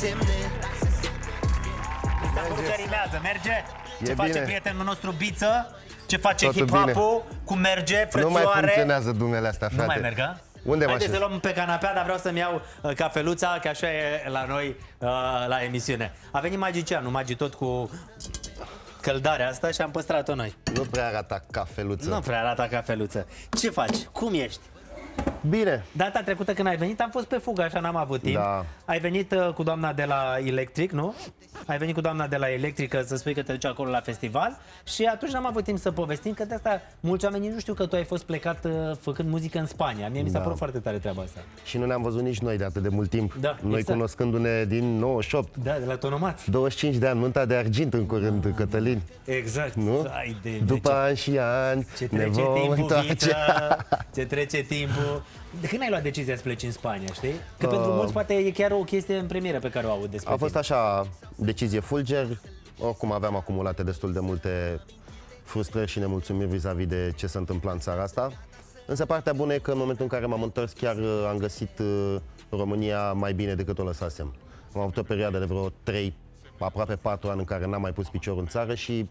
semne Asta că rimează, merge? Ce E face bine. prietenul nostru Biță? Ce face Totul hip-hop-ul? Cum merge, Nu mai frățioare? funcționează dumele astea, frate. Nu mai merg, a? Unde Haideți mașina? să luăm pe canapea, dar vreau să-mi iau uh, cafeluța, că așa e la noi uh, la emisiune. A venit magicianul, magi tot cu căldarea asta și am păstrat-o noi. Nu prea arată cafeluță. Nu prea arată cafeluță. Ce faci? Cum ești? Bine. Data trecută când ai venit am fost pe fugă, așa n-am avut timp. Da. Ai venit uh, cu doamna de la Electric, nu? Ai venit cu doamna de la Electric uh, să spui că te duci acolo la festival și atunci n-am avut timp să povestim, că de asta mulți oameni nici nu știu că tu ai fost plecat uh, făcând muzică în Spania. Mie mi s-a Da. părut foarte tare treaba asta. Și nu ne-am văzut nici noi de atât de mult timp. Da, noi exact. cunoscându-ne din 98. Da, de la Tonomat. 25 de ani, nunta de argint în curând, Cătălin. Exact. Nu? Ai de, După de ani și ani ce, ce ne trece vom timpul, întoarce. viță, ce trece timpul. De când ai luat decizia să pleci în Spania, știi? Că Uh. pentru mulți poate e chiar o chestie în premieră pe care o aud despre A fost tine. așa decizie fulger. Oricum aveam acumulate destul de multe frustrări și nemulțumiri vis-a-vis de ce se întâmplă în țara asta. Însă partea bună e că în momentul în care m-am întors chiar uh, am găsit uh, România mai bine decât o lăsasem. Am avut o perioadă de vreo 3, aproape 4 ani în care n-am mai pus piciorul în țară și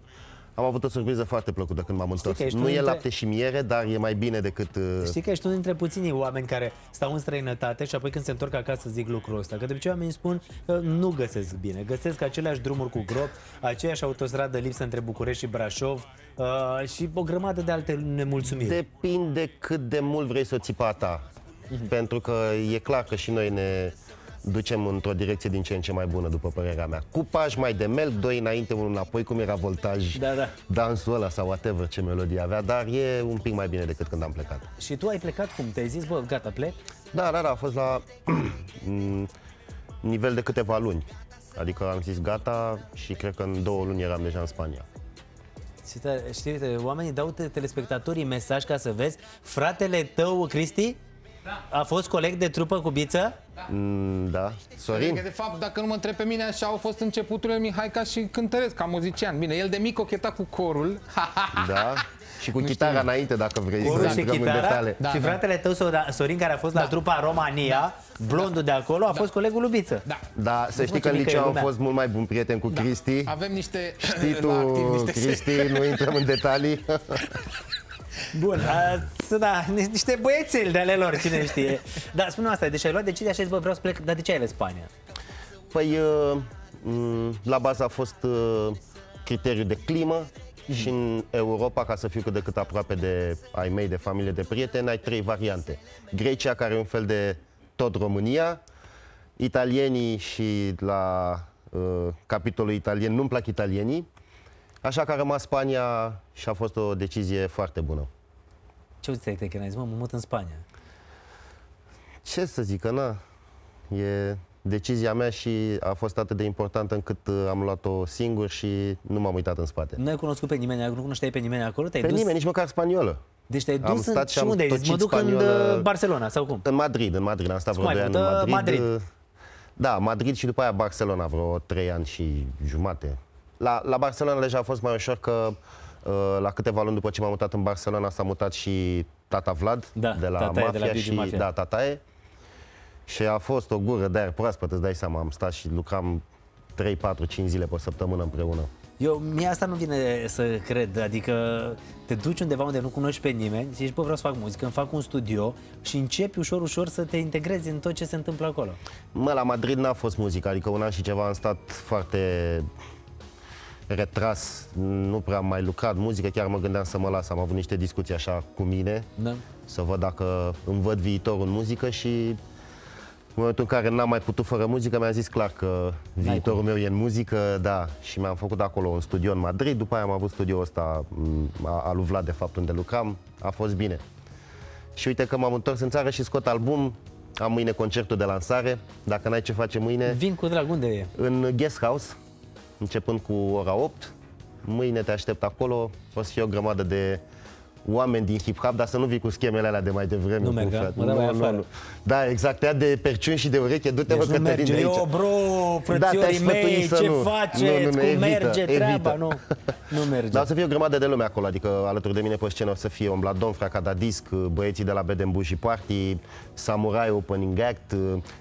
am avut o surpriză foarte plăcută când m-am întors. că ești Nu unul e dintre- lapte și miere, dar e mai bine decât... uh, Știi că ești unul dintre puținii oameni care stau în străinătate și apoi când se întorc acasă zic lucrul ăsta. Că de obicei oamenii spun că nu găsesc bine. Găsesc aceleași drumuri cu grop, aceeași autostradă lipsă între București și Brașov uh, și o grămadă de alte nemulțumiri. Depinde cât de mult vrei să o ții pe a ta. Pentru că e clar că și noi ne ducem într-o direcție din ce în ce mai bună, după părerea mea. Cu pași mai de melc, doi înainte, unul înapoi, cum era voltaj, Da, da. dansul ăla sau whatever ce melodie avea, dar e un pic mai bine decât când am plecat. Și tu ai plecat cum? Te-ai zis, bă, gata, plec? Da, da, da, a fost la mm, nivel de câteva luni. Adică am zis gata și cred că în două luni eram deja în Spania. Și te- Știi, uite, oamenii dau te- telespectatorii mesaj ca să vezi Fratele tău, Cristi, a fost coleg de trupă cu biță? Mm, da, Că Sorin? de fapt, dacă nu mă întreb pe mine, așa au fost începuturile Mihai ca și cântăresc, ca muzician. Bine, el de mic cocheta cu corul. Da. Și cu chitara înainte, dacă vrei Corul să și intrăm în chitara detalii. Da, și da. fratele tău, Sora- Sorin, care a fost la trupa Romania, blondul de acolo, a fost colegul lui Biță. Da. Da, să Nu știi mă că în ce mică e liceu am lumea. fost mult mai bun prieten cu Cristi. Avem niște Știi tu, la activ, niște Cristi, nu intrăm în detalii. Bun, a, să da, ni- niște băiețeli de ale lor, cine știe. Da, spune asta, deci ai luat decizia și ai zis, bă, vreau să plec, dar de ce ai ales Spania? Păi, uh, m, la bază a fost uh, criteriul de climă și în Europa, ca să fiu cât de cât aproape de ai mei, de familie, de prieteni, ai trei variante. Grecia, care e un fel de tot România, italienii și la uh, capitolul italien nu-mi plac italienii, așa că a rămas Spania și a fost o decizie foarte bună. Ce uite te când ai zis, mă, mă mut în Spania. Ce să zic, că na, e decizia mea și a fost atât de importantă încât uh, am luat-o singur și nu m-am uitat în spate. Nu ai cunoscut pe nimeni, nu cunoșteai pe nimeni acolo? Te-ai Pe dus? nimeni, nici măcar spaniolă. Deci te-ai Am dus în... stat și și am unde ai zis? Mă tocit duc în spaniolă. uh, Barcelona sau cum? În Madrid, în Madrid, am stat vreo Cum ai 2 ani în făcut? Madrid. Madrid. Uh, Da, Madrid și după aia Barcelona, vreo 3 ani și jumate. La, la Barcelona deja a fost mai ușor că uh, la câteva luni după ce m-am mutat în Barcelona s-a mutat și tata Vlad Da, de la tataie, Mafia de la Bigi și Mafia. da, tataie. Și a fost o gură de aer proaspăt, îți dai seama, am stat și lucram 3, 4, 5 zile pe săptămână împreună. Eu, mie asta nu vine să cred, adică te duci undeva unde nu cunoști pe nimeni, zici, bă, vreau să fac muzică, îmi fac un studio și începi ușor, ușor să te integrezi în tot ce se întâmplă acolo. Mă, la Madrid n-a fost muzică, adică un an și ceva am stat foarte retras, nu prea am mai lucrat muzică, chiar mă gândeam să mă las, am avut niște discuții așa cu mine, Da? să văd dacă îmi văd viitorul în muzică și în momentul în care n-am mai putut fără muzică, mi-a zis clar că viitorul meu e în muzică, da, și mi-am făcut acolo un studio în Madrid, după aia am avut studioul ăsta m, a- al lui Vlad, de fapt, unde lucram, a fost bine. Și uite că m-am întors în țară și scot album, am mâine concertul de lansare, dacă n-ai ce face mâine, Vin cu drag, unde e? în guest house, începând cu ora 8. Mâine te aștept acolo, o să fie o grămadă de oameni din hip-hop, dar să nu vii cu schemele alea de mai devreme. Nu cu merg, a? frate. Mă dau mai afară. Da, exact, ia de perciuni și de ureche, du-te Deci mă nu Cătălin merge, de aici. eu, bro, Da, te-aș frățiorii sfătui mei, să ce nu. faceți, Nu, nu, nu, cum evită, merge evită. treaba, nu? Nu merge. Dar o să fie o grămadă de lume acolo, adică alături de mine pe scenă o să fie Ombladon, Fracada Disc, băieții de la Bedembu și Party, Samurai Opening Act,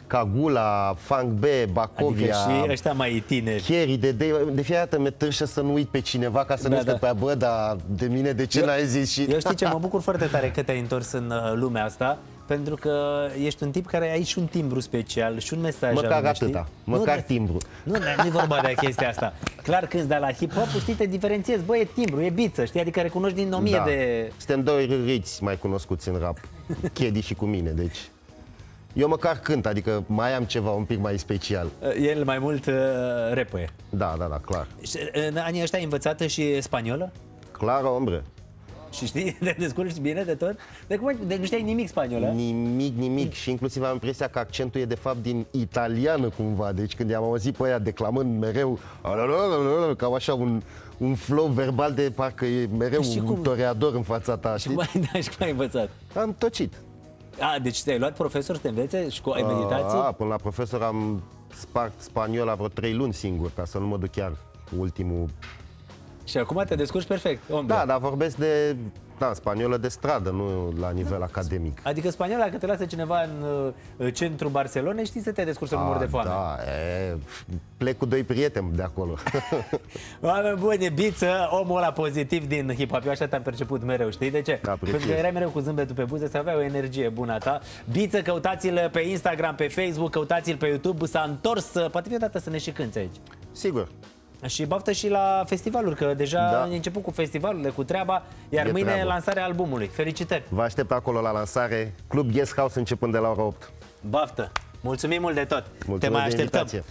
Cagula, Funk B, Bacovia, Adică și ăștia mai tineri. Cherry, de, de, de fiecare dată mi târșă să nu uit pe cineva ca să Da, nu da. da, pe bă, dar de mine de ce n-ai zis și... Eu știi ce, mă bucur foarte tare că te-ai întors în uh, lumea asta, pentru că ești un tip care ai și un timbru special și un mesaj. Măcar anume, știi? atâta, măcar nu, timbru. Nu, nu e vorba de chestia asta. Clar când dai la hip-hop, știi, te diferențiezi. Bă, e timbru, e biță, știi? Adică recunoști din o mie da. de... Suntem doi râiți mai cunoscuți în rap, Chedi și cu mine, deci... Eu măcar cânt, adică mai am ceva un pic mai special. Uh, El mai mult uh, repăie. Da, da, da, clar. Și uh, în anii ăștia ai învățat și spaniolă? Clar, ombre. Și știi, te descurci bine de tot? De cum, de nu știai nimic spaniolă? Nimic, nimic și inclusiv am impresia că accentul e de fapt din italiană cumva. Deci când i-am auzit pe aia declamând mereu cam așa un, un flow verbal de parcă e mereu Și un cum- toreador în fața ta, Și știi? cum ai, da, și cum ai învățat? Am tocit. A, deci te-ai luat profesor să te învețe și cu ai meditații? A, până la profesor am spart spaniola vreo trei luni singur, ca să nu mă duc chiar ultimul... Și acum te descurci perfect, om. Da, dar vorbesc de da, spaniolă de stradă, nu la nivel academic. Adică spaniola, dacă te lasă cineva în uh, centrul Barcelonei, știi să te descurci să nu mor de foame. Da, e, plec cu doi prieteni de acolo. Oameni buni, biță, omul ăla pozitiv din hip-hop. Eu așa te-am perceput mereu, știi de ce? Da, apreciez. Pentru că erai mereu cu zâmbetul pe buze, să avea o energie bună a ta. Biță, căutați-l pe Instagram, pe Facebook, căutați-l pe YouTube. S-a întors, uh, poate fi o dată să ne și cânți aici. Sigur. Și baftă și la festivaluri, că deja Da. da. început cu festivalurile, cu treaba, iar E mâine treabă. lansarea albumului. Felicitări! Vă aștept acolo la lansare. Club Guest House începând de la ora 8. Baftă! Mulțumim mult de tot! Mulțumesc Te mai de așteptăm! invitație.